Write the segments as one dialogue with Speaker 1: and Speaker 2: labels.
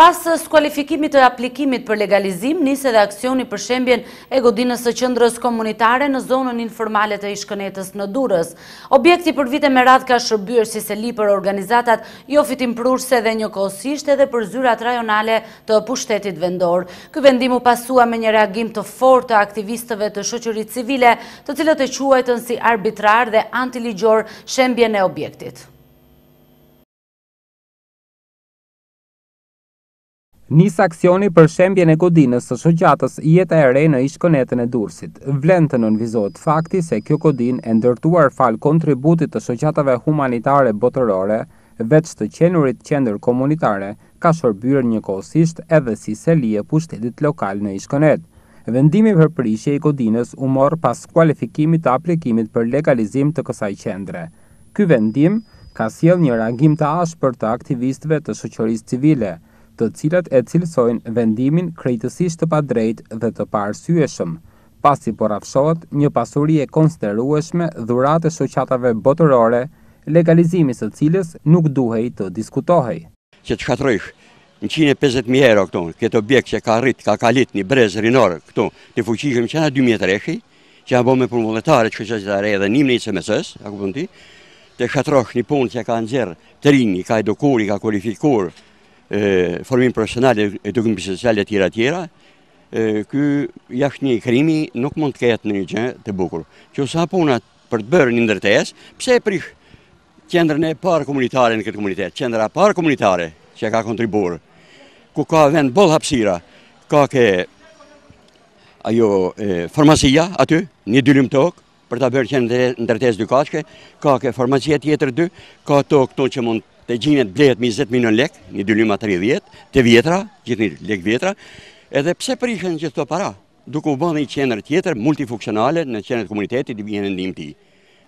Speaker 1: Pas skualifikimit të aplikimit për legalizim, nis edhe aksioni për shembjen e godinës së qendrës komunitare në zonën informale të ish-Kënetës në Durrës. Objekti për vite me radhë ka shërbyer si seli për organizatat jofitimprurëse dhe njëkohësisht edhe për zyrat rajonale të pushtetit vendor. Ky vendim u pasua me një reagim të fortë të aktivistëve të shoqërisë civile, të cilët e quajtën si arbitrar dhe antiligjor shembjen e objektit.
Speaker 2: Nis aksioni për shembjen e godinës së shoqatës Jeta e Re në ish-Kënetën e Durrësit. Vlen të nënvizohet fakti se kjo godinë e ndërtuar falë kontributit të shoqatave humanitare botërore, veç të qenurit qendër komunitare, ka shërbyer njëkohësisht edhe si seli e pushtetit lokal në ish-Kënetë. Vendimi për prishjen e godinës u mor pas skualifikimit të aplikimit për legalizim të kësaj qendre. Ky vendim ka sjellë një reagim të ashpër të aktivistëve të shoqërisë civile, të cilët e cilësojnë vendimin krejtësisht të padrejtë dhe të paarsyeshëm, pasi po rrafshohet një pasuri e konsiderueshme dhuratë e shoqatave botërore, legalizimi i së cilës nuk duhej të diskutohej.
Speaker 3: Që të shkatërrojsh njëqind e pesëdhjetë mijë euro këtu, këtë objekt që ka rrit, ka kalit, një brez rinor këtu, të fuqishëm që nga dy mijë e treshi, Që janë bo me punë vullnetare, që që që të rejë dhe njim një që me qësë, a ku punë ti, të shkatrrosh një punë që ka nxjerrë të rinjë, i ka edukur, i ka kualifikur, formim profesional, edukim social e tjera tjera, ky jashtë një krimi nuk mund të ketë ndonjë gjë të bukur. Që u sa puna për të bërë një ndërtesë, pse e prish Qendrën e parë komunitare në këtë komunitet, qendra e parë komunitare që ka kontribuar, ku ka vend boll hapësira, ka ke ajo farmacia aty, një dylym tokë, për ta bërë qendër ndërtesë dykatëshe, ka ke farmacia tjetër dy, ka tokë këtu që mund të gjindet blehet 20 milion lek, një dylym a 30, të vjetra, gjithë një lek vjetra, edhe pse prishën gjithë të para, duke u bënë një qendër tjetër multifunksionale në qendër komunitetit i vjen në ndihmë ti.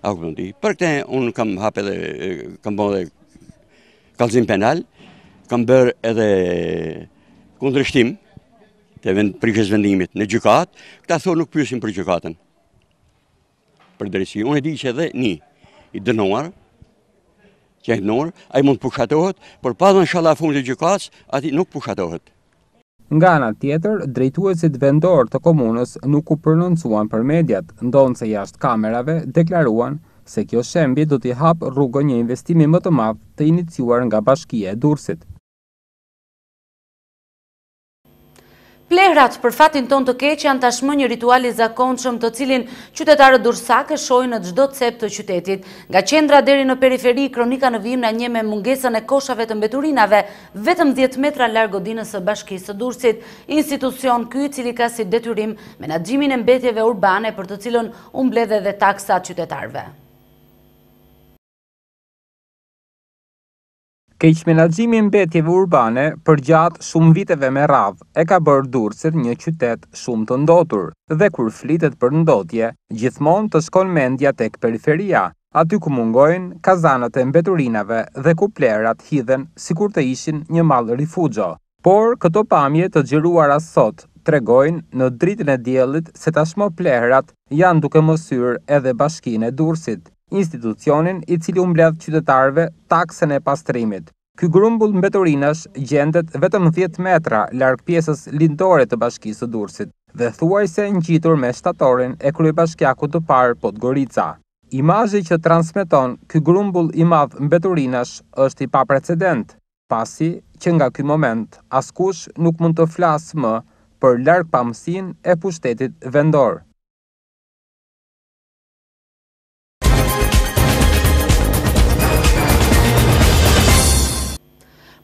Speaker 3: Agundi. Për këtë unë kam hap edhe, kam bërë edhe kallzim penal, kam bërë edhe kundërshtim të vend, prishjes vendimit në gjykatë, këta thonë nuk pyesim për gjykatën. Për drejtësi, unë e di që edhe një i dënuar, që e dënuar, ai mund të pushatohet, por pa dhënë shkalla e fundit e gjykatës, ai nuk pushatohet.
Speaker 2: Nga ana tjetër, drejtuesit vendorë të komunës nuk u prononcuan për mediat, ndonëse jashtë kamerave deklaruan se kjo shembje do t'i hapë rrugën një investimi më të madh të iniciuar nga Bashkia e Durrësit.
Speaker 1: Plehrat, për fatin tonë të keq, janë tashmë një ritual i zakonshëm të cilin qytetarët durrsakë e shohin në çdo cep të qytetit. Nga qendra deri në periferi, kronika në vijim na njeh me mungesën e koshave të mbeturinave, Vetëm dhjetë metra larg godinës së Bashkisë së Durrësit, institucion ky i cili ka si detyrim menaxhimin e mbetjeve urbane për të cilën u mbledh edhe taksa
Speaker 2: qytetarëve. Keqmenaxhimi i mbetjeve urbane përgjatë shumë viteve me radhë e ka bërë Durrësin një qytet shumë të ndotur dhe kur flitet për ndotje, gjithmonë të shkon mendja tek periferia, aty ku mungojnë kazanat e mbeturinave dhe ku plehrat hidhen sikur të ishin një mall rifuxho. Por këto pamje të xhiruara sot tregojnë në dritën e diellit se tashmë plehrat janë duke mësyrë edhe Bashkinë e Durrësit, institucionin i cili u mbledh qytetarëve taksën e pastrimit. Ky grumbull mbeturinash gjendet vetëm dhjetë metra larg pjesës lindore të bashkisë së Durrësit dhe thuajse ngjitur me shtatoren e kryebashkiakut të parë Podgorica. Imazhi që transmeton ky grumbull i madh mbeturinash është i paprecedent, pasi që nga ky moment askush nuk mund të flasë më për largpamësinë e pushtetit vendor.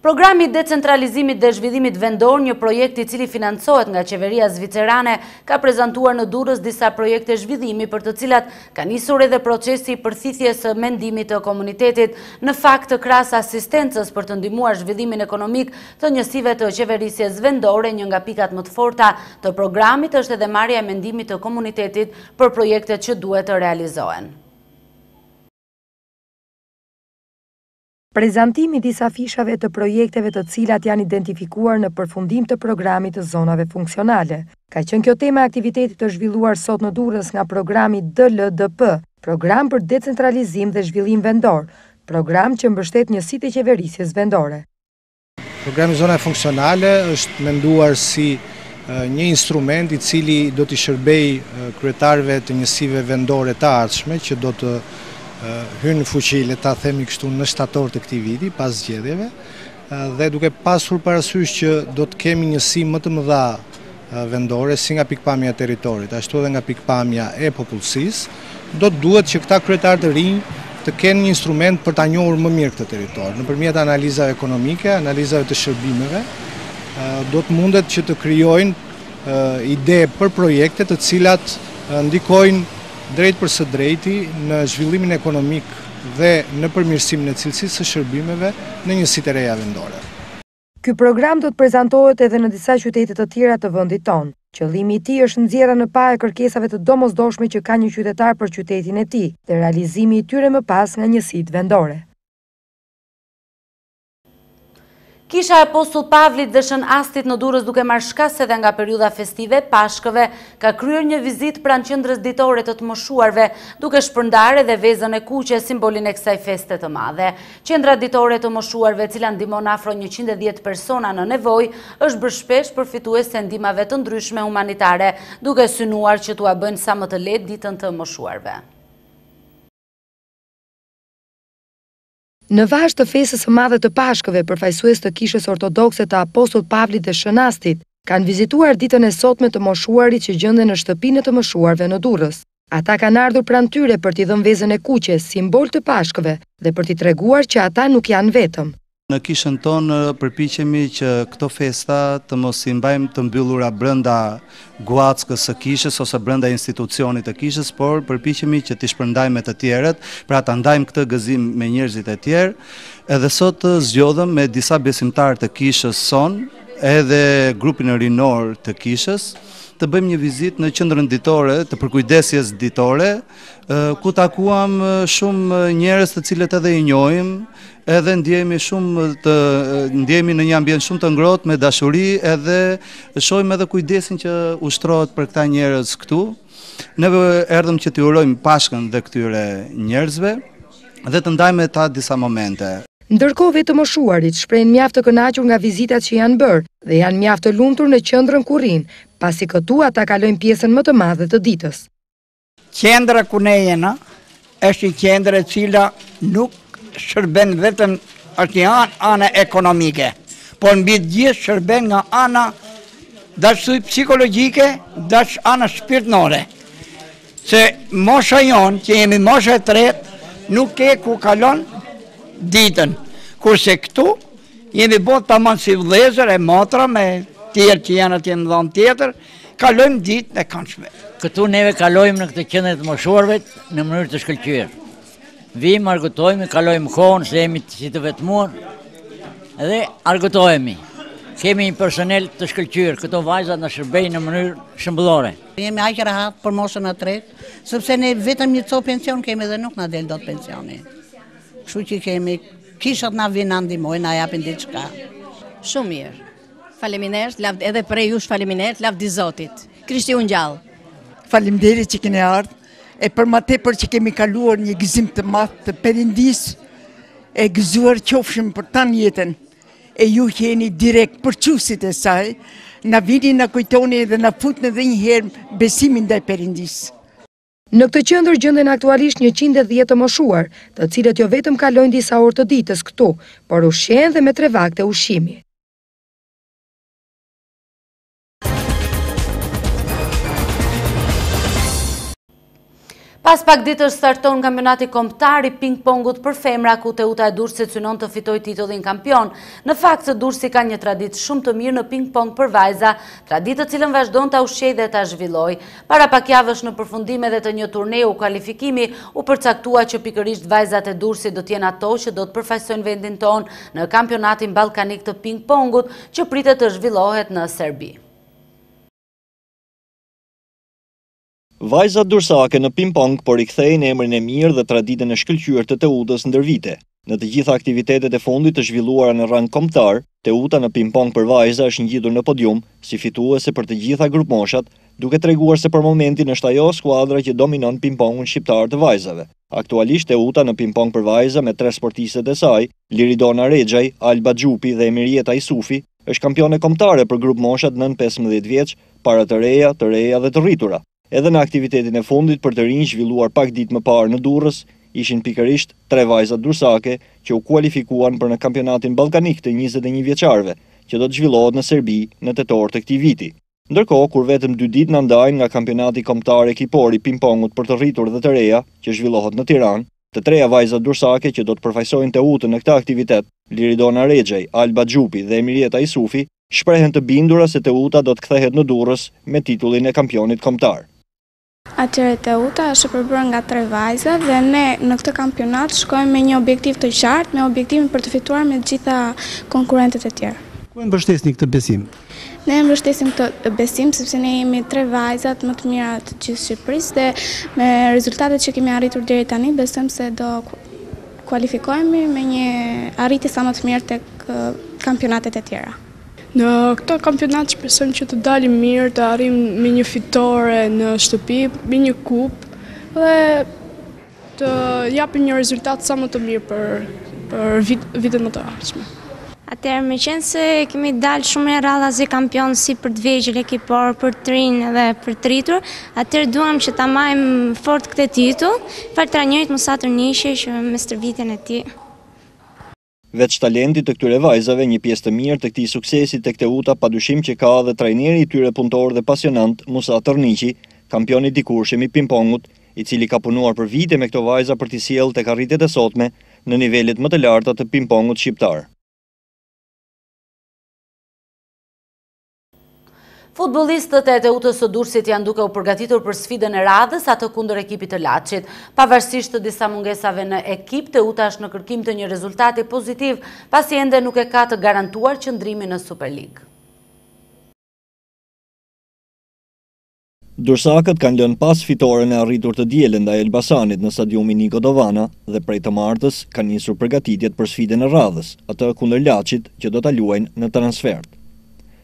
Speaker 1: Programi i decentralizimit dhe zhvillimit vendor, një projekt i cili financohet nga qeveria zvicerane, ka prezantuar në Durrës disa projekte zhvillimi për të cilat ka nisur edhe procesi i përthithjes së mendimit të komunitetit në fakt krahas asistencës për të ndihmuar zhvillimin ekonomik të njësive të qeverisjes vendore një nga pikat më të forta të programit është edhe marrja e mendimit të komunitetit për projektet që duhet të realizohen.
Speaker 4: Prezantimi i disa fishave të projekteve të cilat janë identifikuar në përfundim të programit të zonave funksionale. Ka qenë kjo tema e aktivitetit të zhvilluar sot në Durrës nga programi DLDP, Program për Decentralizim dhe Zhvillim Vendor, program që mbështet njësitë e qeverisjes vendore.
Speaker 5: Programi i Zonave Funksionale është menduar si një instrument i cili do t'i shërbejë kryetarëve të njësive vendore të ardhshme që do të hyjnë në fuqi, le ta themi kështu në shtator të këtij viti, pas zgjedhjeve, dhe duke pasur parasysh që do të kemi njësi më të mëdha vendore si nga pikëpamja e territorit ashtu edhe nga pikëpamja e popullsisë, do të duhet që këta kryetarë të rinj të kenë një instrument për ta njohur më mirë këtë territor. Nëpërmjet analizave ekonomike, analizave të shërbimeve, do të mundet që të krijojnë ide për projekte të cilat ndikojnë drejtpërsëdrejti në zhvillimin ekonomik dhe në përmirësimin e cilësisë së shërbimeve në njësitë e reja vendore.
Speaker 4: Ky program do të prezantohet edhe në disa qytete të tjera të vendit tonë. Qëllimi i tij është nxjerra në pah e kërkesave të domosdoshme që ka një qytetar për qytetin e tij dhe realizimi i tyre më pas nga njësitë vendore.
Speaker 1: Kisha e Apostull Pavlit dhe Shën Astit në Durrës duke marrë shkas edhe nga periudha festive e Pashkëve, ka kryer një vizitë pranë Qendrës Ditore të të Moshuarve, duke shpërndarë edhe vezën e kuqe, simbolin e kësaj feste të madhe. Qendra Ditore e të Moshuarve e cila ndihmon afro njëqind e dhjetë persona në nevojë, është bërë shpesh përfituese e ndihmave të ndryshme humanitare, duke synuar që t'ua bëjnë sa më të lehtë ditën të moshuarve.
Speaker 4: Në vazhdë të festës së Madhe të Pashkëve, përfaqësues të Kishës Ortodokse të Apostull Pavlit dhe Shën Astit, kanë vizituar ditën e sotme të moshuarit që gjenden në shtëpinë e të moshuarve në Durrës. Ata kanë ardhur pranë tyre për t'i dhënë vezën e kuqe, simbol të Pashkëve, dhe për t'i treguar që ata nuk janë vetëm.
Speaker 6: Në kishën tonë përpiqemi që këto festa të mos i mbajmë të mbyllura brenda guackës së kishës ose brenda institucionit të kishës, por përpiqemi që t'i shpërndajmë me të tjerët, pra ta ndajmë këtë gëzim me njerëzit e tjerë. Edhe sot zgjodhëm me disa besimtarë të kishës sonë, edhe grupin rinor të kishës, të bëjmë një vizitë në qendrën ditore të përkujdesjes ditore, ku takuam shumë njerëz të cilët edhe i njohim, edhe ndihemi shumë të ndihemi në një ambient shumë të ngrohtë me dashuri, edhe shohim edhe kujdesin që ushtrohet për këta njerëz këtu. Ne erdhëm që t'i urojmë Pashkën dhe këtyre njerëzve dhe të ndajmë me ta disa momente.
Speaker 4: Ndërkohë vetë të moshuarit shprehen mjaft të kënaqur nga vizitat që janë bërë dhe janë mjaft të lumtur në qendrën ku rrinë, pasi këtu ata kalojnë pjesën më të madhe të ditës.
Speaker 7: Qendra ku ne jena është një qendra e cila nuk shërben vetëm është një anë ana ekonomike, por mbi të gjithë shërben nga ana dash psikologjike, dash ana shpirtënore. Se mosha jonë, që jemi mosha e tretë, nuk ke ku kalon ditën. Kurse këtu, jemi bo tamam si vllezër e motra me tjerë që janë atje në dhomë tjetër, kalojmë ditë të kanshme.
Speaker 8: Këtu neve kalojmë në këtë qendër të moshuarve në mënyrë të shkëlqyer. Vim, argëtohemi, kalojmë kohën, se jemi si të vetmuar, dhe argëtohemi. Kemi një personel të shkëlqyer, këto vajzat na shërbejnë në mënyrë shembullore.
Speaker 9: Ne jemi aq rahat për moshën e tretë, sepse ne vetëm një copë pension kemi dhe nuk na del dot pensioni. Kështu që kemi kishat na vinë na ndihmojnë, na japin diçka.
Speaker 10: Shumë mirë. Faleminderit, edhe për ju faleminderit, lavdi Zotit. Krishti u ngjall.
Speaker 11: Faleminderit që keni ardhur. E për ma tepër që kemi kaluar një gëzim të madh të Perëndisë, e gëzuar qofshëm për tan jetën. E ju që jeni direkt përçuesit e saj, na vini na kujtoni dhe na futni edhe një herë besimin ndaj Perindisë.
Speaker 4: Në këtë qendër gjenden aktualisht njëqind e dhjetë të moshuar, të cilët jo vetëm kalojnë disa orë të ditës këtu, por ushqehen dhe me tre vakte ushqimi.
Speaker 1: Pas pak ditësh starton kampionati kombëtar i ping-pongut për femra ku Teuta e Durrësit synon të fitojë titullin kampion. Në fakt Durrësi ka një traditë shumë të mirë në ping-pong për vajza, traditë të cilën vazhdon ta ushqejë dhe ta zhvillojë. Para pak javësh në përfundim edhe të një turneu kualifikimi u përcaktua që pikërisht vajzat e Durrësit do të jenë ato që do të përfaqësojnë vendin tonë në kampionatin ballkanik të ping-pongut, që pritet të zhvillohet në Serbi.
Speaker 12: Vajzat durrsake në ping-pong po i rikthejnë emrin e mirë dhe traditën e shkëlqyer të Teutës ndër vite. Në të gjitha aktivitetet e fundit të zhvilluara në rang kombëtar, Teuta në ping-pong për vajza është ngjitur në podium si fituese për të gjitha grupmoshat, duke treguar se për momentin është ajo skuadra që dominon ping-pongun shqiptar të vajzave. Aktualisht Teuta në ping-pong për vajza me tre sportistet e saj, Liridona Rexhaj, Alba Xhupi dhe Emirjeta Isufi, është kampione kombëtare për grupmoshat nën pesëmbëdhjetë vjeç, para të reja, të reja dhe të rritura. Edhe në aktivitetin e fundit për të rinj zhvilluar pak ditë më parë në Durrës, ishin pikërisht tre vajzat durrsake që u kualifikuan për në Kampionatin Ballkanik të njëzet e një vjeçarëve, që do të zhvillohet në Serbi në tetor të këtij viti. Ndërkohë, kur vetëm dy ditë na ndajnë nga Kampionati Kombëtar Ekipor i Pingpongut për të rritur dhe të reja, që zhvillohet në Tiranë, të treja vajzat durrsake që do të përfaqësojnë Teutën në këtë aktivitet, Liridona Rexhaj, Alba Xhupi dhe Emirjeta Isufi, shprehen të bindura se Teuta do të kthehet në Durrës me titullin e kampionit
Speaker 13: kombëtar. Atëherë Teuta është e përbërë nga tre vajza dhe ne në këtë kampionat shkojmë me një objektiv të qartë, me objektivin për të fituar me të gjitha konkurrentet e tjera.
Speaker 14: Ku e mbështesni këtë besim?
Speaker 13: Ne e mbështesim këtë besim sepse ne jemi tre vajzat më të mira të gjithë Shqipërisë dhe me rezultatet që kemi arritur deri tani besojmë se do kualifikohemi me një arritje sa më të mirë tek kampionatet e tjera.
Speaker 15: Në këtë kampionat shpresojmë që të dalim mirë, të arrijmë me një fitore në shtëpi, me një kupë dhe të japim një rezultat sa më të mirë për për vitin më të
Speaker 16: ardhshëm. Atëherë, meqenëse kemi dalë shumë herë radhazi si kampion si për të vegjël ekipor, për të rinj dhe për të rritur, atëherë duam që ta majmë fort këtë titull, falë trajnerit Musat Rnishi që me stërvitjen e tij.
Speaker 12: Veç talentit të këtyre vajzave, një pjesë të mirë të këtij suksesi tek Teuta padyshim që ka edhe trajneri i tyre punëtor dhe pasionant, Musa Tërniqi, kampion i dikurshëm i pingpongut, i cili ka punuar për vite me këto vajza për t'i sjellë tek arritjet e sotme në nivelet më të larta të pingpongut shqiptar.
Speaker 1: Futbollistët e Teutës së Durrësit janë duke u përgatitur për sfidën e radhës atë kundër ekipit të Laçit. Pavarësisht disa mungesave në ekip, Teuta është në kërkim të një rezultati pozitiv, pasi ende nuk e ka të garantuar qëndrimin në Superligë.
Speaker 12: Durrsakët kanë lënë pas fitoren e arritur të dielën ndaj Elbasanit në stadiumin Niko Dovana dhe prej të martës kanë nisur përgatitjet për sfidën e radhës, atë kundër Laçit që do ta luajnë në transfertë.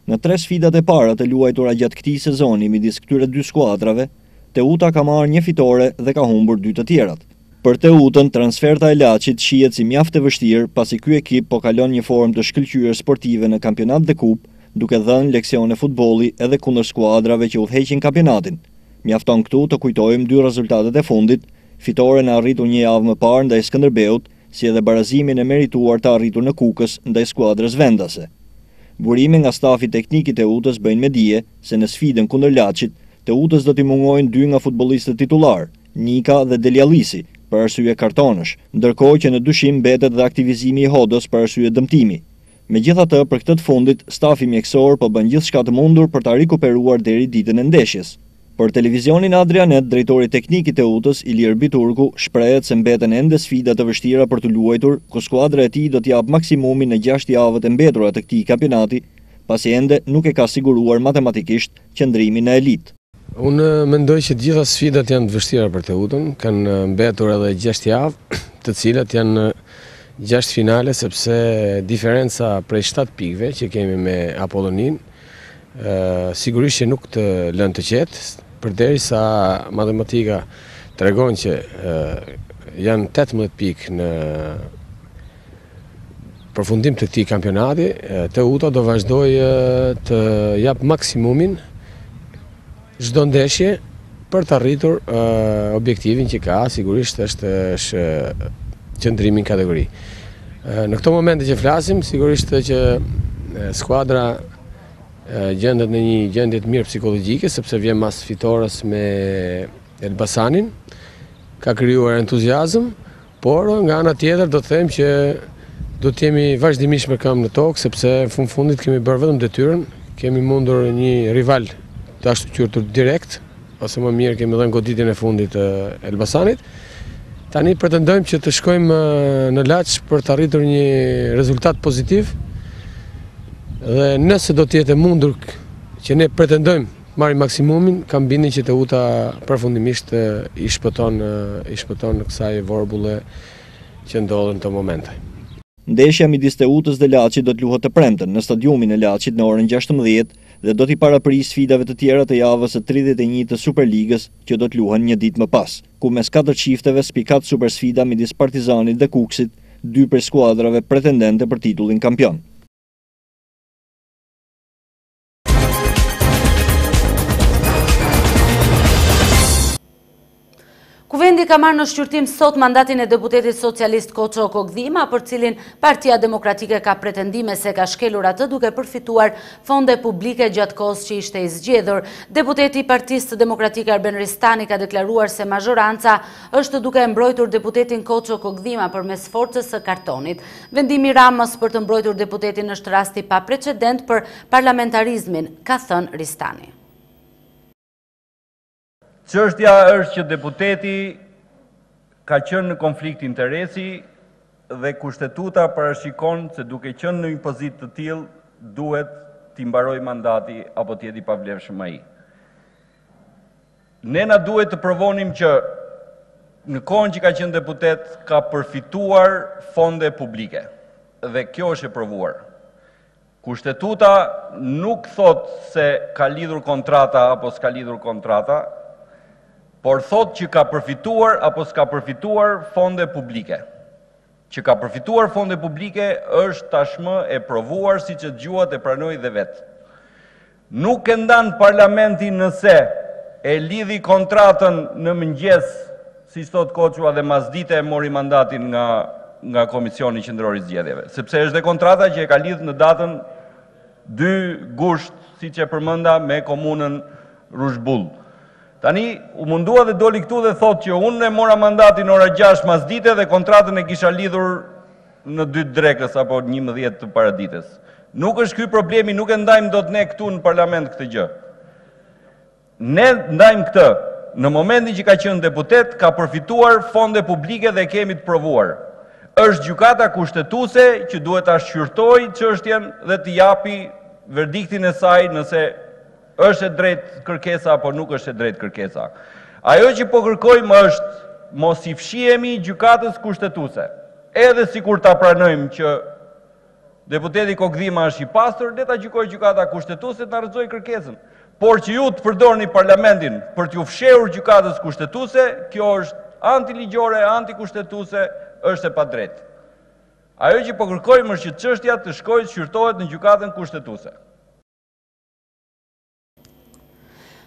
Speaker 12: Në tre sfidat e para të luajtura gjatë këtij sezoni midis këtyre dy skuadrave, Teuta ka marrë një fitore dhe ka humbur dy të tjerat. Për Teutën, transferta e Laçit shihet si mjaft e vështirë, pasi ky ekip po kalon një formë të shkëlqyer sportive në kampionat dhe kupë, duke dhënë leksione futbolli edhe kundër skuadrave që udhëheqin kampionatin. Mjafton këtu të kujtojmë dy rezultatet e fundit, fitoren e arritur një javë më parë ndaj Skënderbeut, si edhe barazimin e merituar të arritur në Kukës ndaj skuadrës vendase. Burime nga stafi teknik i Teutës bëjnë me dije se në sfidën kundër Laçit, Teutës do t'i mungojnë dy nga futbollistët titullarë, Nika dhe Deliallisi, për arsye kartonësh, ndërkohë që në dyshim mbetet dhe aktivizimi i Hodës për arsye dëmtimi. Megjithatë, për këtë të fundit, stafi mjekësor po bën gjithçka të mundur për ta rikuperuar deri ditën e ndeshjes. Për televizionin Adrianet, drejtori teknik i Teutës, Ilir Biturku, shprehet se mbeten ende sfida të vështira për t'u luajtur, ku skuadra e tij do të japë maksimumin në gjashtë javët e mbetura të këtij kampionati, pasi ende nuk e ka siguruar matematikisht qëndrimin në elitë.
Speaker 17: Unë mendoj që të gjitha sfidat janë të vështira për Teutën, kanë mbetur edhe 6 javë, të cilat janë 6 finale sepse diferenca prej 7 pikëve që kemi me Apollonin sigurisht që nuk të lënë të qetë, përderisa matematika tregon që janë 18 pikë në përfundim të këtij kampionati, Teuta do vazhdojë të japë maksimumin çdo ndeshje për të arritur objektivin që ka, sigurisht është është qëndrimi në kategori. Në këto momente që flasim, sigurisht që skuadra gjendet në një gjendje të mirë psikologjike, sepse vjen mas fitores me Elbasanin, ka krijuar entuziazëm, Por, nga ana tjetër, do të them që do të jemi vazhdimisht me këmbë në tokë, sepse në fund fundit kemi bërë vetëm detyrën, kemi mundur një rival të ashtuquajtur direkt, ose më mirë kemi dhënë goditjen e fundit Elbasanit. Tani pretendojmë që të shkojmë në Laç për të arritur një rezultat pozitiv, dhe nëse do të jetë e mundur që ne pretendojmë Marrim maksimumin, kam bindjen që Teuta përfundimisht i shpëton i shpëton kësaj vorbulle që ndodhet në këto momente.
Speaker 12: Ndeshja midis Teutës dhe Laçit do të luhet të premten, në stadiumin e Laçit në orën gjashtëmbëdhjetë dhe do t'i paraprijë sfidave të tjera të javës së tridhjetë e një të Superligës që do të luhen një ditë më pas, ku mes katër çifteve spikat supersfida midis Partizanit dhe Kukësit, dy prej skuadrave pretendente për titullin kampion.
Speaker 1: Kuvendi ka marrë në shqyrtim sot mandatin e deputetit socialist Koço Kokëdhima, për të cilin partia demokratike ka pretendime se ka shkelur atë duke përfituar fonde publike gjatë kohës që ishte i zgjedhur. Deputeti i partisë demokratike Arben Ristani ka deklaruar se mazhoranca është duke e mbrojtur deputetin Koço Kokëdhima përmes forcës së kartonit. Vendimi i Ramës për të mbrojtur deputetin është rast i paprecedent për parlamentarizmin, ka thënë Ristani.
Speaker 14: Çështja është që deputeti ka qenë në konflikt interesi dhe Kushtetuta parashikon se duke qenë në një pozitë të tillë duhet t'i mbarojë mandati apo të jetë i pavlefshëm ai. Ne na duhet të provonim që në kohën që ka qenë deputet ka përfituar fonde publike dhe kjo është e provuar. Kushtetuta nuk thotë se ka lidhur kontrata apo s'ka lidhur kontrata, por thotë që ka përfituar apo s'ka përfituar fonde publike. Që ka përfituar fonde publike është tashmë e provuar siç e dëgjuat e pranoi dhe vetë. Nuk e ndan parlamenti nëse e lidhi kontratën në mëngjes, siç thotë Koçua dhe masdite e mori mandatin nga nga Komisioni Qendror i Zgjedhjeve, sepse është dhe kontrata që e ka lidh në datën dy gusht, siç e përmenda me komunën Rrashbull. Tani u mundua dhe doli këtu dhe thotë që unë e mora mandatin ora gjashtë masdite dhe kontratën e kisha lidhur në dy të drekës apo njëmbëdhjetë të paradites. Nuk është ky problemi, nuk e ndajmë dot ne këtu në parlament këtë gjë. Ne ndajmë këtë, në momentin që ka qenë deputet, ka përfituar fonde publike dhe e kemi të provuar. Është gjykata kushtetuse që duhet ta shqyrtojë çështjen dhe të japi verdiktin e saj nëse Është e drejtë kërkesa apo nuk është e drejtë kërkesa? Ajo që po kërkojmë është mos i fshihemi Gjykatës Kushtetuese. Edhe sikur ta pranojmë që deputeti Kokëdhima është i pastër, le ta gjykojë Gjykata Kushtetuese të na rrëzojë kërkesën. Por që ju të përdorni parlamentin për t'iu fshehur Gjykatës Kushtetuese, kjo është antiligjore, antikushtetuese, është e padrejtë. Ajo që po kërkojmë është që çështja të shkojë të shqyrtohet në Gjykatën Kushtetuese.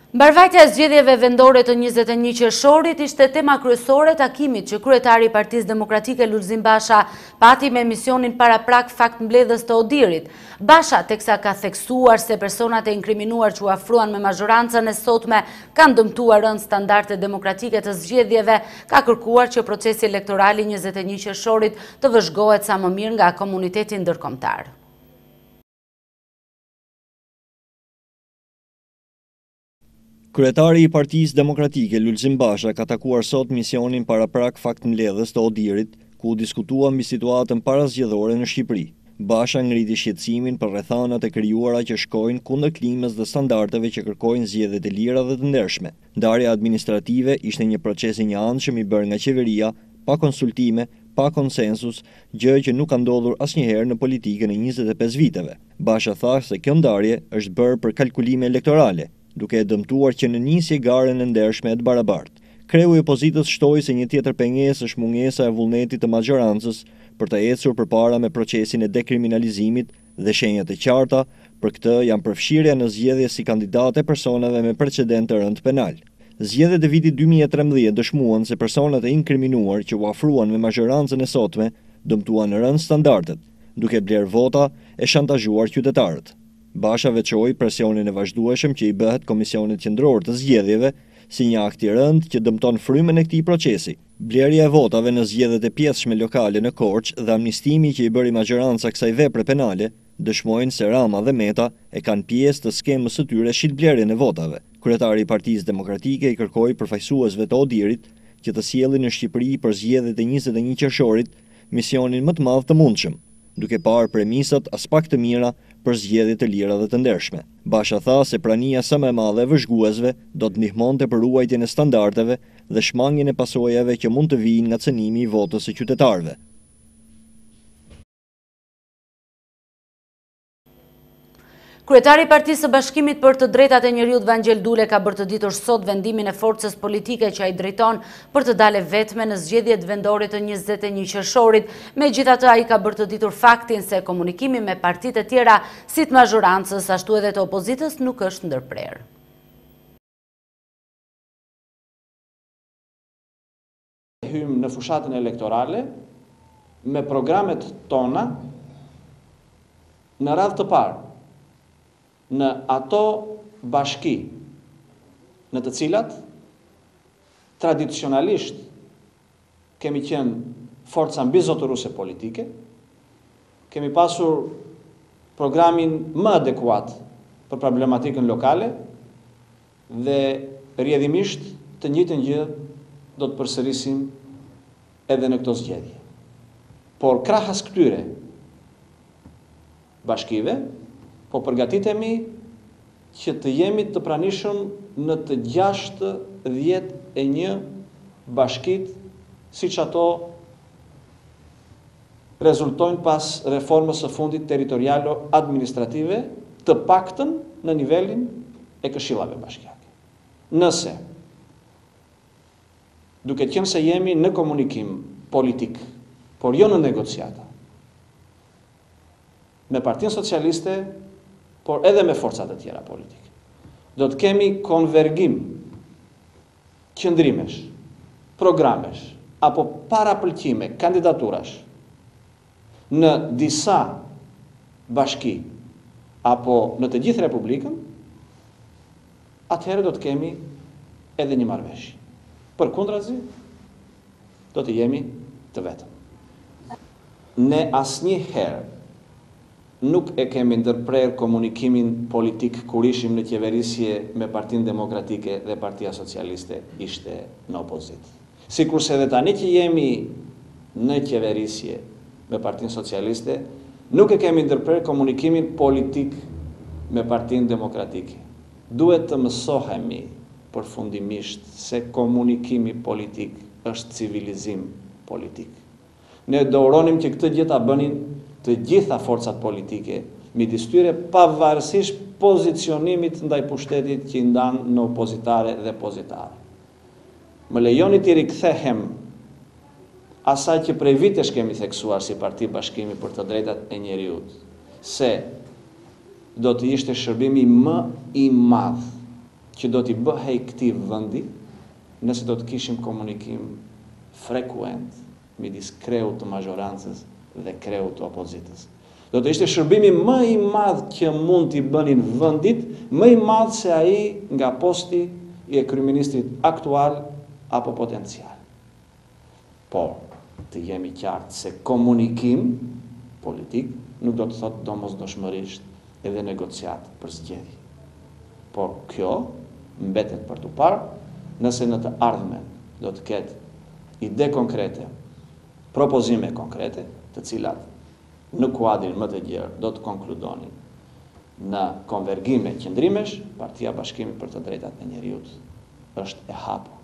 Speaker 1: Mbarëvajtja e zgjedhjeve vendore të 21 qershorit ishte tema kryesore e takimit që kryetari i Partisë Demokratike Lulzim Basha pati me misionin paraprak faktmbledhës të ODIHR-it. Basha, teksa ka theksuar se personat e inkriminuar që u afruan me mazhorancën e sotme kanë dëmtuar rëndë standardet demokratike të zgjedhjeve, ka kërkuar që procesi elektoral i 21 qershorit të vëzhgohet sa më mirë nga komuniteti ndërkombëtar.
Speaker 12: Kryetari i Partisë Demokratike, Lulzim Basha, ka takuar sot misionin paraprak faktmbledhës të ODIHR-it, ku u diskutua mbi situatën parazgjedhore në Shqipëri. Basha ngriti shqetësimin për rrethanat e krijuara që shkojnë kundër klimës dhe standardeve që kërkojnë zgjedhje të lira dhe të ndershme. Ndarja administrative ishte një proces i njëanshëm i bërë nga qeveria, pa konsultime, pa konsensus, gjë që nuk ka ndodhur asnjëherë në politikën e njëzet e pesë viteve. Basha tha se kjo ndarje është bërë për kalkulime elektorale, duke e dëmtuar që në nisje garën e ndershme e të barabartë. Kreu i opozitës shtoi se një tjetër pengesë është mungesa e vullnetit të maxhorancës për të ecur përpara me procesin e dekriminalizimit, dhe shenjat e qarta për këtë janë përfshirja në zgjedhje si kandidatë e personave me precedentë të rëndë penalë. Zgjedhjet e vitit dy mijë e trembëdhjetë dëshmuan se personat e inkriminuar që u afruan me mazhorancën e sotme dëmtuan rëndë standardet, duke blerë vota e shantazhuar qytetarët. Basha veçoi presionin e vazhdueshëm që i bëhet Komisionit Qendror të Zgjedhjeve si një akt i rëndë që dëmton frymën e këtij procesi. Blerja e votave në zgjedhjet e pjesshme lokale në Korçë dhe amnistimi që i bëri maxhoranca kësaj vepre penale, dëshmojnë se Rama dhe Meta e kanë pjesë të skemës së tyre shitblerjen e votave. Kryetari i Partisë Demokratike i kërkoi përfaqësuesve të ODIHR-it që të sjellin në Shqipëri për zgjedhjet e njëzet e një qershorit misionin më të madh të mundshëm, duke parë premisat aspak të mira për zgjedhje të lira dhe të ndershme. Basha tha se prania sa më e madhe e vëzhguesve do të ndihmonte për ruajtjen e standardeve dhe shmangjen e pasojave që mund të vijnë nga cënimi i votës së qytetarëve.
Speaker 1: Kryetari i Partisë së Bashkimit për të Drejtat e Njeriut Vangjel Dule ka bërë të ditur sot vendimin e forcës politike që ai drejton për të dalë e vetme në zgjedhjet vendore të 21 qershorit. Megjithatë ai ka bërë të ditur faktin se komunikimi me partitë e tjera si të mazhorancës ashtu edhe të opozitës nuk është ndërprerë.
Speaker 18: hyjmë në fushatën elektorale me programet tona në radhë të parë në ato bashki në të cilat tradicionalisht Kemi qenë forca mbizotëruese politike. Kemi pasur programin më adekuat për problematikën lokale dhe rrjedhimisht të njëjtën gjë do të përsërisim edhe në këto zgjedhje. Por krahas këtyre, Bashkive, po përgatitemi që të jemi të pranishëm në të gjashtëdhjetë e një bashkitë siç ato rezultojnë pas reformës së fundit territorialo-administrative, të paktën në nivelin e këshillave bashkiake. Nëse, duke qenë se jemi në komunikim politik, por jo në negociata, me Partinë Socialiste, por edhe me forcat e tjera politike. Do të kemi konvergim qëndrimesh, programesh, apo parapëlqime kandidaturash në disa bashki apo në të gjithë Republikën, atëherë do të kemi edhe një marrëveshje. Përkundrazi, do të jemi të vetëm. Ne asnjëherë nuk e kemi ndërprerë komunikimin politik kur ishim në qeverisje me Partinë Demokratike dhe Partia Socialiste ishte në opozitë. Sikurse edhe tani që jemi në qeverisje me Partinë Socialiste nuk e kemi ndërprerë komunikimin politik me Partinë Demokratike. Duhet të mësohemi përfundimisht se komunikimi politik është civilizim politik. Ne do uronim që këtë gjë ta bënin të gjitha forcat politike midis tyre pavarësisht pozicionimit ndaj pushtetit që i ndan në opozitare dhe pozitare. Më lejoni t'i rikthehem asaj që prej vitesh kemi theksuar si Parti Bashkimi për të Drejtat e Njeriut, se do të ishte shërbimi më i madh që do t'i bëhej këtij vendi, Nëse do të kishim komunikim frekuent midis kreut të mazhorancës dhe kreut të opozitës, do të ishte shërbimi më i madh që mund t'i bënin vendit, më i madh se ai nga posti i e kryeministrit aktual apo potencial. Por, të jemi të qartë se komunikim politik nuk do të thotë domosdoshmërisht edhe negociatë për zgjedhje. Por, kjo mbetet për t'u parë, nëse në të ardhmen do të ketë ide konkrete, propozime konkrete, të cilat në kuadrin më të gjerë do të konkludonin në konvergime qëndrimesh, Partia Bashkimi për të Drejtat e Njeriut është e hapur.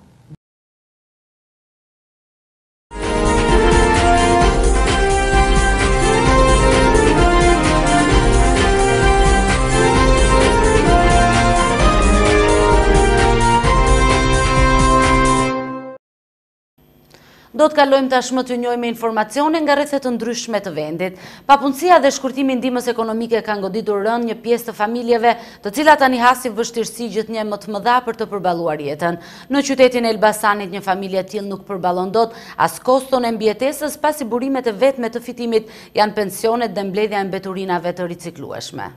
Speaker 1: Do të kalojmë tashmë t'ju njohim me informacione nga rrethe të ndryshme të vendit. Papunësia dhe shkurtimi i ndihmës ekonomike kanë goditur rëndë një pjesë të familjeve të cilat tani hasin vështirësi gjithnjë më të mëdha për të përballuar jetën. Në qytetin e Elbasanit një familje e tillë nuk përballon dot as koston e mbijetesës pasi burimet e vetme të fitimit janë pensionet dhe mbledhja e mbeturinave të riciklueshme.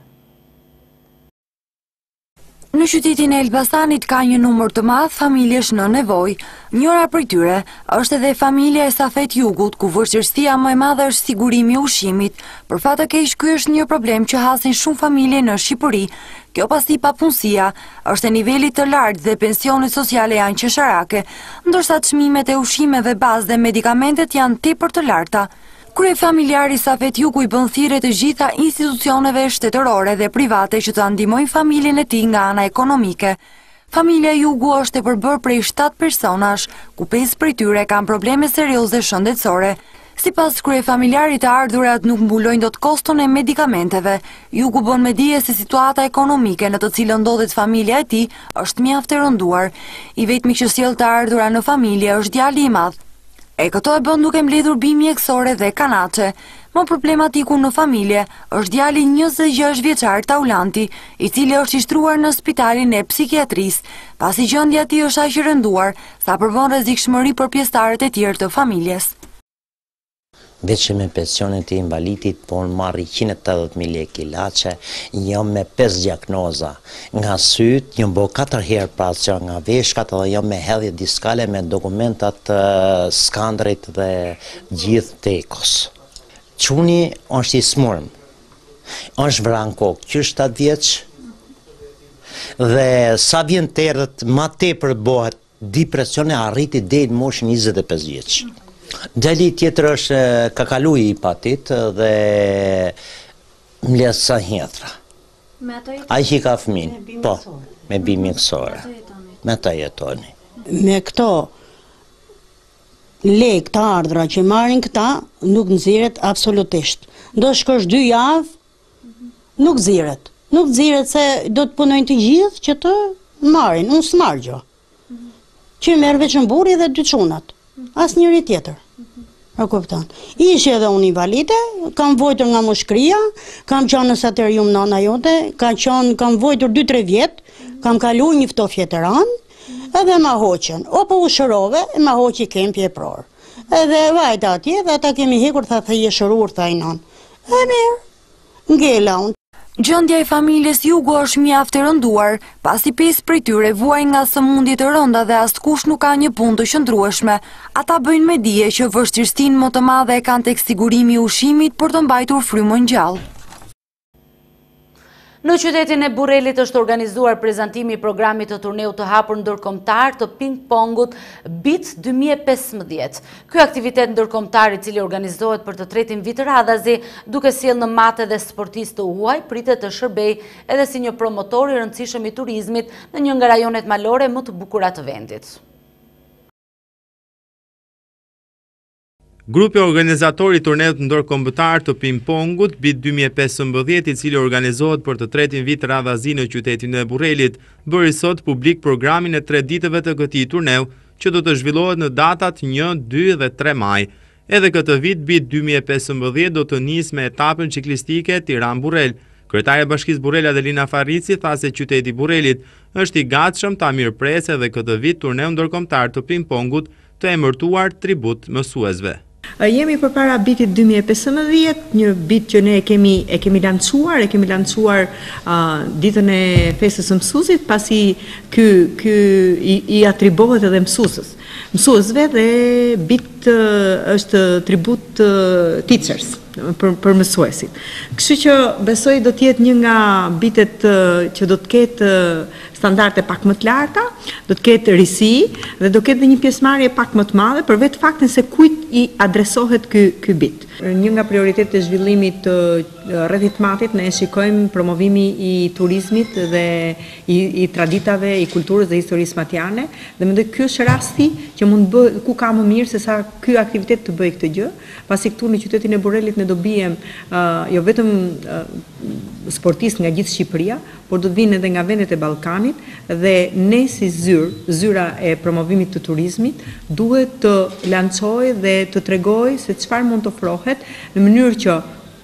Speaker 19: Në qytetin e Elbasanit ka një numër të madh familjesh në nevojë. Njëra prej tyre është edhe familja e Safet Jugut, ku vështirësia më e madhe është sigurimi i ushqimit. Për fat të keq, ky është një problem që hasin shumë familje në Shqipëri, kjo pasi papunësia është e nivelit të lartë dhe pensionet sociale janë qesharake, ndërsa çmimet e ushqimeve bazë dhe medikamentet janë tepër të larta. Kryefamiljari Safet Jugu i bën thirrje të gjitha institucioneve shtetërore dhe private që ta ndihmojnë familjen e tij nga ana ekonomike. Familja Jugu është e përbërë prej 7 personash, ku 5 prej tyre kanë probleme serioze shëndetësore. Sipas kryefamiljarit të ardhurat nuk mbulojnë dot koston e medikamenteve. Jugu bën me dije se situata ekonomike në të cilën ndodhet familja e tij është mjaft e rënduar. I vetmi që sjell të ardhura në familje është djali i madh. E këtë e bën duke mbledhur bimë mjekësore dhe kanaçe. Më problematiku në familje është djali njëzet e gjashtë vjeçar Taulanti, i cili është i shtruar në spitalin e psikiatrisë, pasi gjendja e tij është aq e rënduar sa përbën rrezikshmëri për pjesëtarët e tjerë të familjes.
Speaker 20: Veç që me pensionin e invalidit po unë marr njëqind e tetëdhjetë mijë lekë ilaçe, jam me pesë diagnoza. Nga sytë, jam bo katër herë operacion nga veshkat dhe jam me hernie diskale me dokumenta të skanerit dhe gjithë të ekos. Çuni është i smurë, është vra në kokë qysh tetë vjeç, dhe sa vjen të rritet ma tepër bëhet depresioni arriti deri në moshë 25 vjeç. Djali tjetër është ka kalu hepatit edhe mëlçia edhe tjetra. Ai që ka fëmin, po, me bimë mjekësore. Me ta jetoni.
Speaker 9: Me këto, Lekë, të ardhura që marrin këta nuk nxirret absolutisht. Do shkosh dy javë, nuk nxirret. Nuk nxirret se do të punojnë të gjithë që të marrin, unë s'marr gjë. Që i merr veç burri dhe dy çunat. As njëri tjetër. E kupton. Isha edhe unë invalide, kam vojtur nga mushkria, kam qenë në sanatorium nana jote, kam qenë, kam vojtur 2-3 vjet, kam kaluar një ftohje të rëndë, Edhe ma hoqën, o po u shërove, e ma hoqi KEMP-i prapë. Edhe vajta atje dhe ata kemi hequr tha, ti je shëruar tha, nënë. E mirë, ngela unë.
Speaker 19: Gjendja e familjes Jugo është mjaft e rënduar, pasi pesë prej tyre vuajnë nga sëmundje të rënda dhe askush nuk ka një punë të qëndrueshme. Ata bëjnë me dije që vështirësinë më të madhe e kanë tek sigurimi i ushqimit për të mbajtur frymën gjallë.
Speaker 1: Në qytetin e Burrelit është organizuar prezantimi i programit të turneut të hapur ndërkombëtar të ping-pongut BIT 2015. Ky aktivitet ndërkombëtar i cili organizohet për të tretin vit radhazi, duke sjellë në Mat edhe sportistë të huaj, pritet të shërbejë edhe si një promotor i rëndësishëm i turizmit në një nga rajonet malore më të bukura të vendit.
Speaker 21: Grupi organizator i turneut ndërkombëtar të ping-pongut, Bit dy mijë e pesëmbëdhjetë, i cili organizohet për të tretin vit radhazi në qytetin e Burrelit, bëri sot publik programin e tre ditëve të këtij turneu, që do të zhvillohet në datat një, dy dhe tre maj. Edhe këtë vit, Bit dy mijë e pesëmbëdhjetë do të nisë me etapën çiklistike Tiranë-Burrel. Kryetarja e Bashkisë Burrel Adelina Farrici tha se qyteti i Burrelit është i gatshëm ta mirëpresë edhe këtë vit turneun ndërkombëtar të ping-pongut Të emërtuar tribut mësuesve.
Speaker 22: Jemi përpara Bitit dy mijë e pesëmbëdhjetë, një Bit që ne e kemi e kemi lançuar, e kemi lançuar ditën e festës së mësuesit, pasi ky ky i, i atribohet edhe mësuesës. Mësuesve dhe Bit është tribut teachers për për mësuesit. Kështu që besoj do të jetë një nga Bitet që do të ketë standarde pak më të larta, do të ketë risi dhe do ketë dhe një pjesëmarrje pak më të madhe për vetë faktin se kujt i adresohet ky ky bit. Një nga prioritetet e zhvillimit të rrethit të Matit ne shikojmë promovimi i turizmit dhe i, i traditave, i kulturës dhe historisë matjane dhe mendoj ky është rasti që mund t'bë, ku ka më mirë se sa ky aktivitet të bëjë këtë gjë, pasi këtu në qytetin e Burrelit ne do biem uh, jo vetëm uh, sportistë nga gjithë Shqipëria, por do të vinë edhe nga vendet e Ballkanit dhe ne si zyrë, zyra e promovimit të turizmit, duhet të lançojë dhe të tregojë se çfarë mund të ofrohet në mënyrë që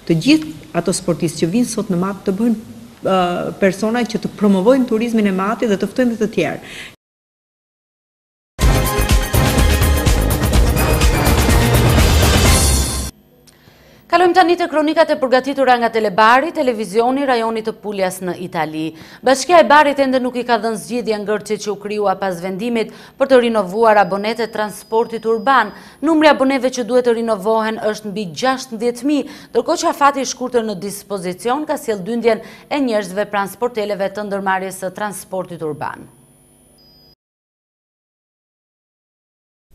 Speaker 22: të gjithë ato sportistë që vijnë sot në Mat të bëhen persona që të promovojnë turizmin e Matit dhe të ftojnë dhe të tjerë.
Speaker 1: Kalojmë tani te kronikat e përgatitura nga Telebari, televizioni i rajonit të Puljas në Itali. Bashkia e Barit ende nuk i ka dhënë zgjidhje ngërçit që u krijua pas vendimit për të rinovuar abonetë e transportit urban. Numri i aboneve që duhet të rinovohen është mbi 16.000, ndërkohë që afati i shkurtër në dispozicion ka sjellë dyndjen e njerëzve pranë sporteleve të ndërmarrjes së transportit urban.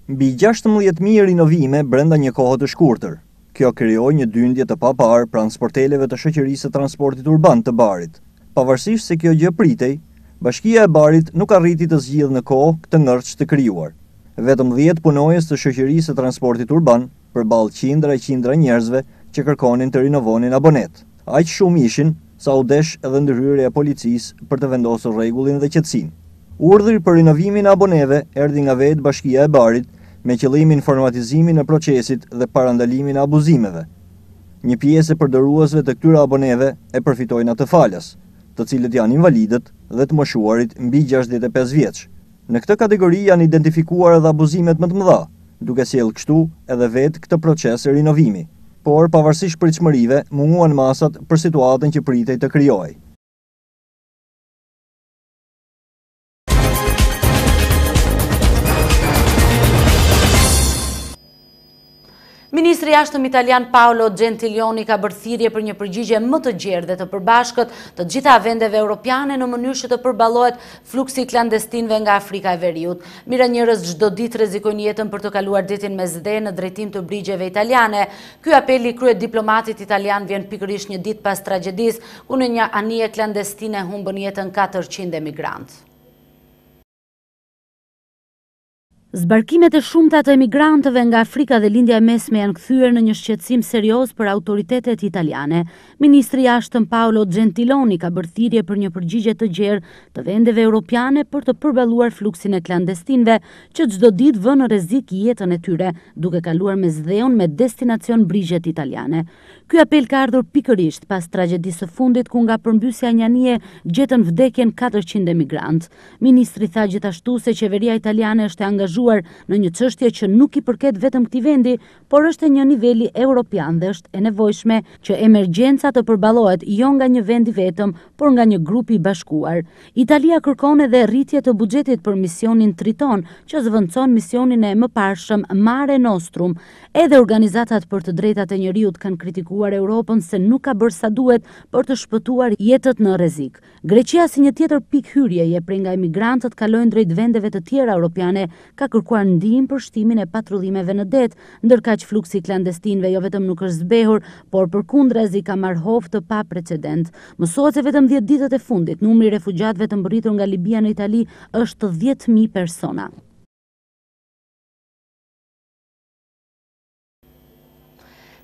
Speaker 12: Mbi gjashtëmbëdhjetë mijë rinovime brenda një kohe të shkurtër. Kjo krijoi një dyndje të paparë pranë sporteleve të Shoqërisë së Transportit Urban të Barit. Pavarësisht se kjo gjë pritej, Bashkia e Barit nuk arriti të zgjidhë në kohë këtë ngërç të krijuar. Vetëm dhjetë punonjës të Shoqërisë së Transportit Urban, përballë qindra e qindra njerëzve që kërkonin të rinovonin abonetë. Aq shumë ishin, sa u desh edhe ndërhyrja e policisë për të vendosur rregullin dhe qetësinë. Urdhri për rinovimin e aboneve erdhi nga vetë Bashkia e Barit me qëllim informatizimin e procesit dhe parandalimin e abuzimeve. Një pjesë e përdoruesve të këtyre aboneve e përfitojnë atë falas, të cilët janë invalidët dhe të moshuarit mbi gjashtëdhjetë e pesë vjeç. Në këtë kategori janë identifikuar edhe abuzimet më të mëdha, duke sjellë kështu edhe vetë këtë proces rinovimi. Por, pavarësisht pritshmërive, munguan masat për situatën që pritej të krijohej.
Speaker 1: Ministri i Jashtëm italian Paolo Gentiloni ka bërë thirrje për një përgjigje më të gjerë dhe të përbashkët të gjitha vendeve europiane në mënyrë që të përballohet fluksi i klandestinëve nga Afrika e Veriut. Mijëra njerëz çdo ditë rrezikojnë jetën për të kaluar Detin Mesdhe në drejtim të brigjeve italiane. Ky apel i kryediplomatit italian vjen pikërisht një ditë pas tragjedisë, ku në një anije klandestine humbën jetën katërqind emigrantë. Zbarkimet e shumta të emigrantëve nga Afrika dhe Lindja e Mesme janë kthyer në një shqetësim serioz për autoritetet italiane. Ministri i Jashtëm Paolo Gentiloni ka bërë thirrje për një përgjigje të gjerë të vendeve europiane për të përballuar fluksin e klandestinëve që çdo ditë vënë në rrezik jetën e tyre, duke kaluar Mesdheun me destinacion brigjet italiane. Ky apel ka ardhur pikërisht pas tragjedisë së fundit ku nga përmbysja e një anijeje gjetën vdekjen katërqind emigrantë. Ministri tha gjithashtu se qeveria italiane është e angazhuar në një çështje që nuk i përket vetëm këtij vendi, por është e një niveli europian dhe është e nevojshme që emergjenca të përballohet jo nga një vend i vetëm, por nga një grup i bashkuar. Italia kërkon edhe rritje të buxhetit për misionin Triton, që zëvendëson misionin e mëparshëm Mare Nostrum. Edhe organizatat për të drejtat e njeriut kanë kritikuar Europën se nuk ka bërë sa duhet për të shpëtuar jetët në rrezik. Greqia si një tjetër pikë hyrjeje prej nga emigrantët kalojnë drejt vendeve të tjera europiane ka kërkuar ndihmë për shtimin e patrullimeve në det, ndërkaq fluksi i klandestinëve jo vetëm nuk është zbehur, por përkundrazi ka marrë hov të paprecedent. Mësohet se vetëm dhjetë ditët e fundit, numri i refugjatëve të mbërritur nga Libia në Itali është dhjetë mijë persona.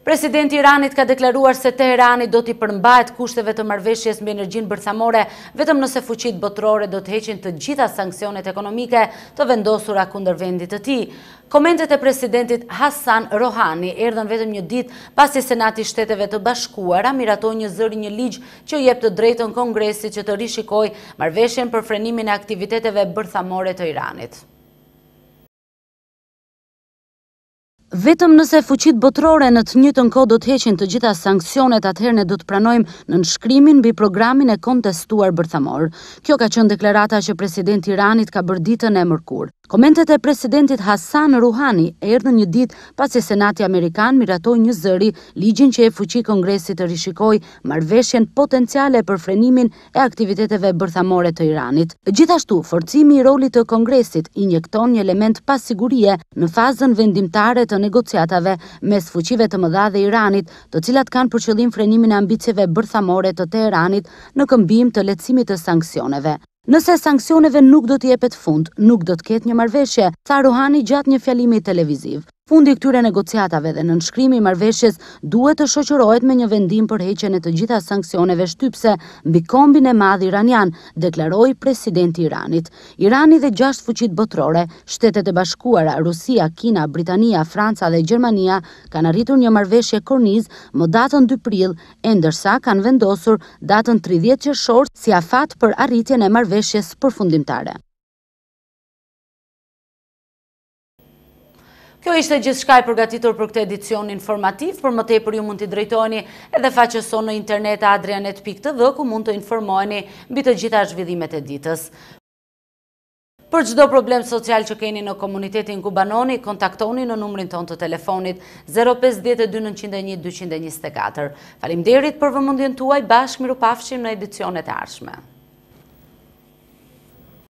Speaker 1: Presidenti i Iranit ka deklaruar se Teherani do t'i përmbahet kushteve të marrëveshjes mbi energjinë bërthamore, vetëm nëse fuqitë botërore do të heqin të gjitha sanksionet ekonomike të vendosura kundër vendit të tij. Komentet e presidentit Hassan Rouhani erdhën vetëm një ditë pasi Senati i Shteteve të Bashkuara miratoi njëzëri një ligj që i jep të drejtën Kongresit që të rishikojë marrëveshjen për frenimin e aktiviteteve bërthamore të Iranit. Vetëm nëse fuqitë botërore në të njëjtën kohë do të heqin të gjitha sanksionet atëherë ne do të pranojmë nënshkrimin mbi programin e kontestuar bërthamor. Kjo ka qenë deklarata që presidenti i Iranit ka bërë ditën e mërkurë. Komentet e presidentit Hassan Rouhani erdhën një ditë pasi Senati amerikan miratoi njëzëri ligjin që i jep fuqi Kongresit të rishikojë marrëveshjen potenciale për frenimin e aktiviteteve bërthamore të Iranit. Gjithashtu, forcimi i rolit të Kongresit injekton një element pasigurie në fazën vendimtare të negociatave mes fuqive të mëdha dhe Iranit, të cilat kanë për qëllim frenimin e ambicjeve bërthamore të Teheranit në këmbim të lehtësimit të sanksioneve. Nëse sanksioneve nuk do t'u jepet fund, nuk do të ketë një marrëveshje, tha Rouhani gjatë një fjalimi televiziv. Fundi i këtyre negociatave dhe nënshkrimi i marrëveshjes duhet të shoqërohet me një vendim për heqjen e të gjitha sanksioneve shtypëse mbi kombin e madh iranian, deklaroi presidenti i Iranit. Irani dhe gjashtë fuqitë botërore, Shtetet e Bashkuara, Rusia, Kina, Britania, Franca dhe Gjermania kanë arritur një marrëveshje kornizë më datën dy prill, e ndërsa kanë vendosur datën tridhjetë qershor si afat për arritjen e marrëveshjes përfundimtare. Kjo ishte gjithçka e përgatitur për këtë edicion informativ, për më tepër ju mund t'i drejtoheni edhe faqes sonë në internet adrianet.tv, ku mund të informoheni mbi të gjitha zhvillimet e ditës. Për çdo problem social që keni në komunitetin ku banoni, kontaktoni në numrin tonë të telefonit 052 901 224. Faleminderit për vëmendjen tuaj, bashkë mirupafshim në edicionet e ardhshme.